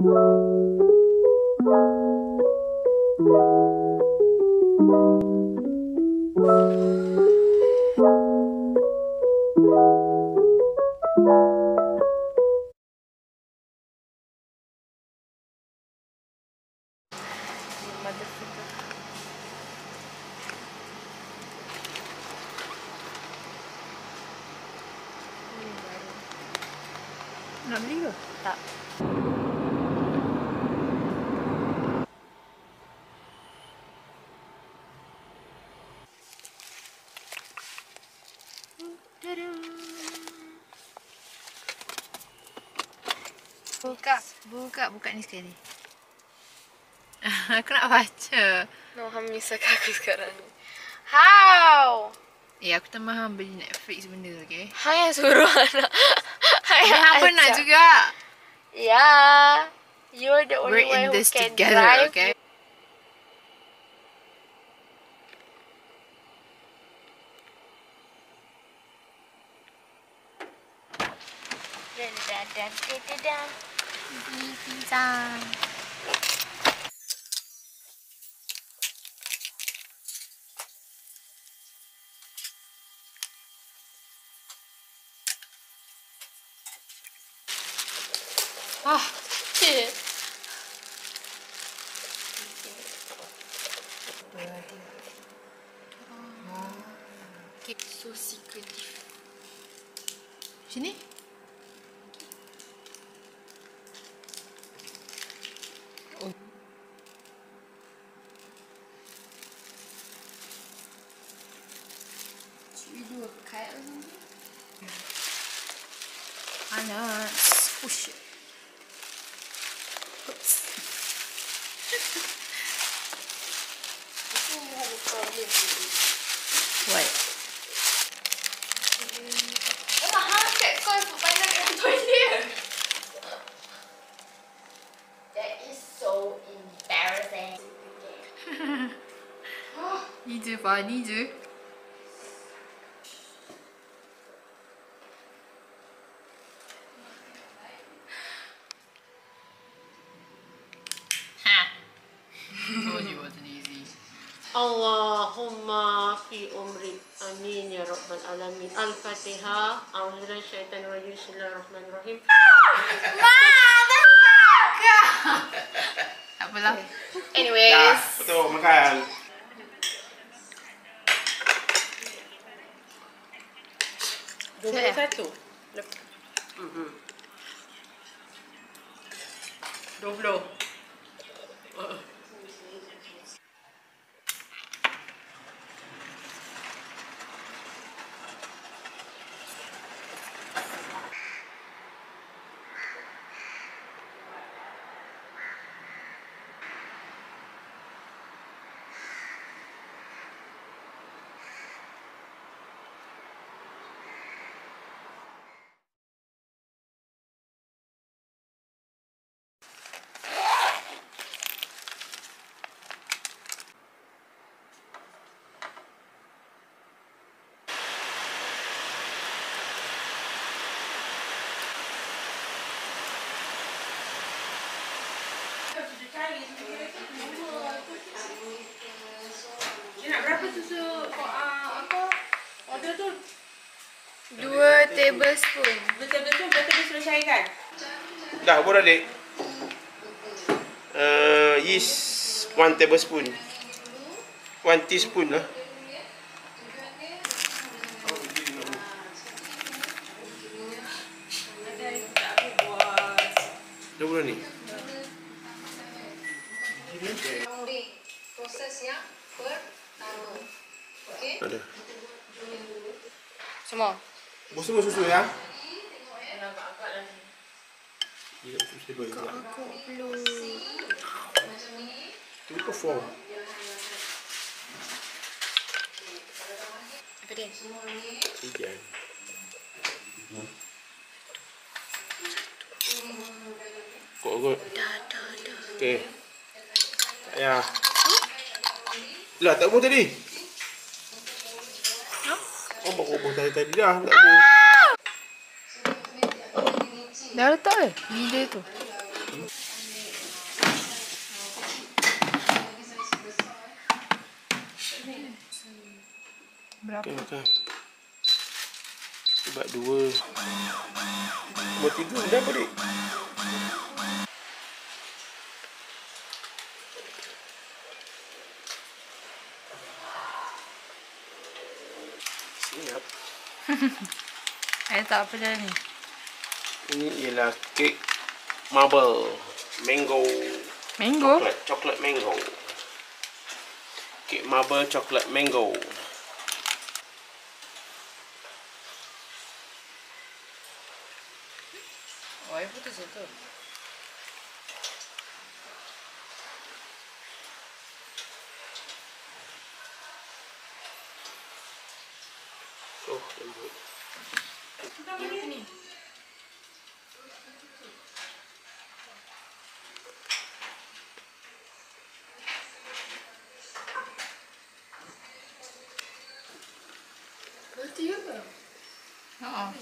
Nak beli ke? Tak. Buka. Buka. Buka ni sekali. Aku nak baca. No, Ham menyusahkan aku sekarang ni. How? Eh, aku tak maham beli Netflix benda, okay? Hang yang suruh anak. Hang yang hang ajak. juga. Yeah. You're the only We're one who can together, drive. okay? Ah, shit. I know, oh, squish it. Wait. Emma, how is it for here? That is so embarrassing. you do, but I need you. Allahumma fi umri. Amin ya rabbal alamin. Al-fatihah a'udzubillahi syaitanir rajim bismillahirrahmanirrahim. Apalah. Anyways, Dah, betul makan. dua satu? Dua puluh Dia nak berapa susu uh, apa order tu dua tablespoon. selesai kan Dah, apa dah, dek? Uh, yeast, one tablespoon. One teaspoon lah. Dah bulan ni? Prosesnya pertama. Okey? Ada. Semua. Bos semua susu ya? Dia tak susu dia Aku belum. Tu ke form? Apa dia? Tiga. Kok kot? Dah, dah, dah. Okey. Ya. Lah tak boleh tadi. Ha? Apa kau tadi tadi dah? Tak boleh. Dah letak eh? ke? Ni dia tu. Berapa? Okay, okay. Sebab dua. Buat tiga. Dah apa dik? Saya tak apa dah ni. Ini ialah kek marble mango Mango? chocolate chocolate mango. Kek marble chocolate mango. Oh, air putih Do you? Uh-uh.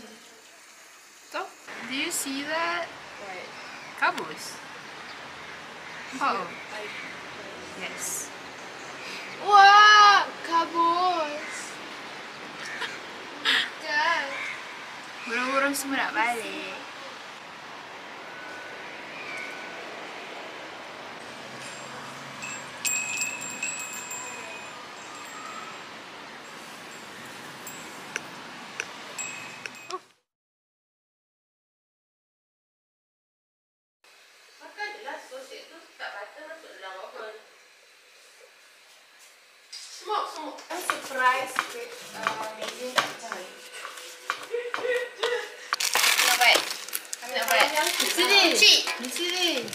So, do you see that? Right. Caboose. Uh oh. Yes. Wow! Caboose! Patah masuk dalam oven. Smoke, smoke. I'm surprised with uh, 미치리. 미치리.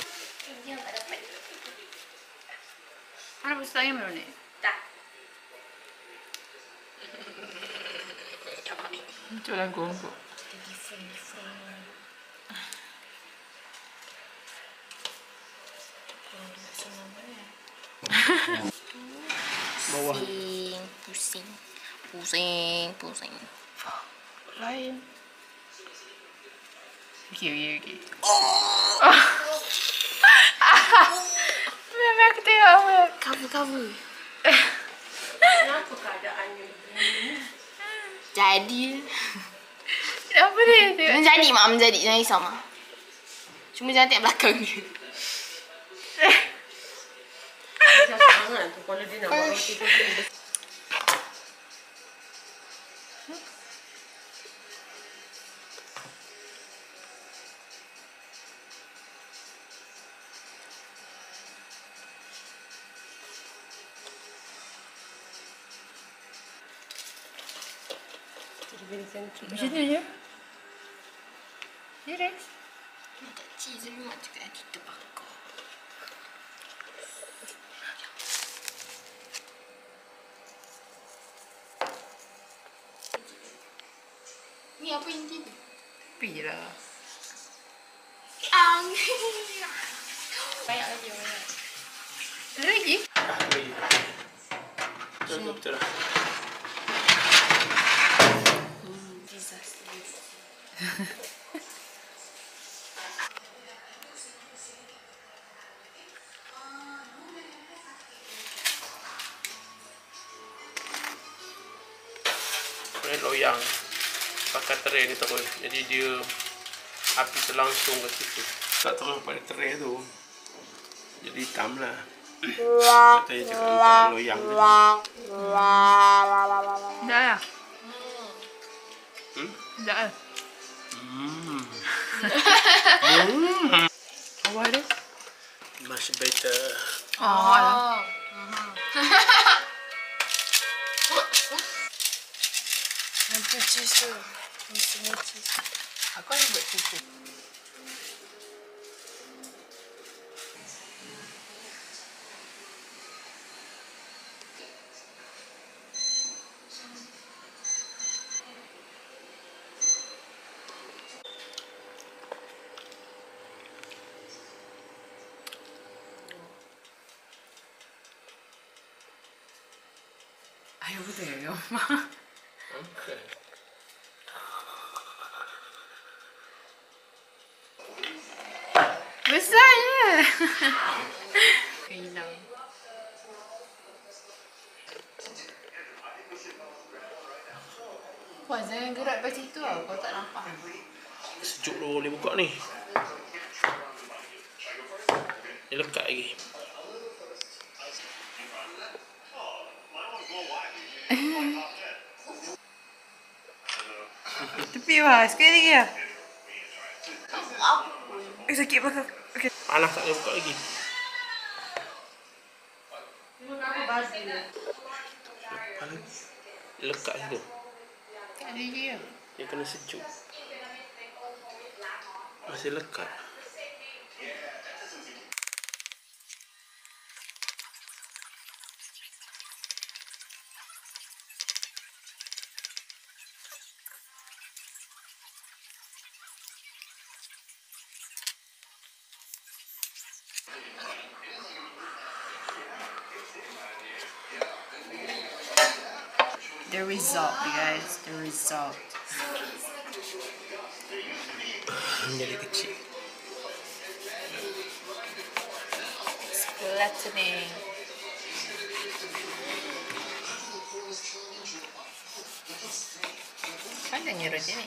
할아버지 싸게 물네. 나. 저랑 공부. Pusing, pusing, pusing, pusing. Lain. Okay, okay, okay. Memang aku tengok apa. Cover, cover. Kenapa keadaannya begini? Jadi. Apa ni? Tengok. Menjadi, mak. Menjadi. Jangan risau, mak. Cuma jangan tengok belakang je. Macam sangat tu kalau dia nak buat roti tu. dia- Jadi very cantik Macam lah. ni je. Serius? Tak cheese dulu, mak cakap kita bakar. Ni apa inti tu? Pi lah. Angin. Banyak lagi, banyak. Ada lagi? Ah, lagi. Betul, betul, betul lah. Kemudian loyang pakai terai ni terus. Jadi dia api terlangsung ke situ. Tak terus pada terai tu. Jadi hitam lah. Katanya cakap untuk loyang tadi. Dah lah. Hmm? Dah lah. Hmm. Awal dia. Much better. Oh, lah. Nampak semua cheese. Aku ada buat susu. Ayo betul ya, Mak. Okay. Besarnya. Hilang. Puan jangan gerak macam tu lah. Kau tak nampak. Sejuk tu boleh buka ni. Dia lekat lagi. Tepi lah. Sekali lagi lah. Eh, sakit belakang. Okay. Panas tak boleh buka lagi. Lepas lagi. Lekat situ. Tak ada lah. Dia kena sejuk. Masih lekat. The result, you guys. The result. Nilikachi. Splattening. Fajnie nie rodziny.